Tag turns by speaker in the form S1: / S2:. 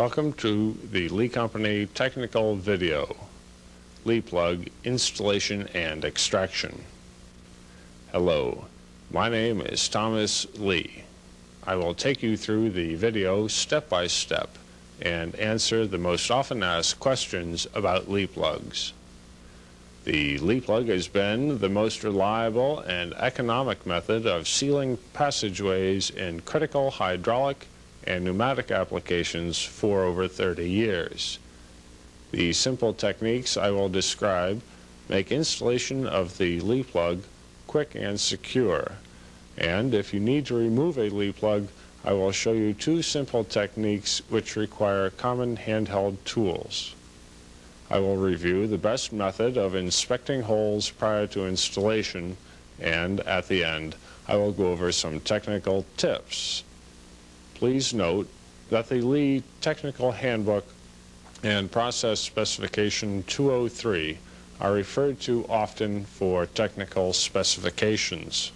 S1: Welcome to the Lee Company technical video, Lee Plug installation and extraction. Hello, my name is Thomas Lee. I will take you through the video step by step and answer the most often asked questions about Lee plugs. The Lee plug has been the most reliable and economic method of sealing passageways in critical hydraulic and pneumatic applications for over 30 years. The simple techniques I will describe make installation of the Lee plug quick and secure. And if you need to remove a Lee plug, I will show you two simple techniques which require common handheld tools. I will review the best method of inspecting holes prior to installation, and at the end, I will go over some technical tips. Please note that the Lee Technical Handbook and Process Specification 203 are referred to often for technical specifications.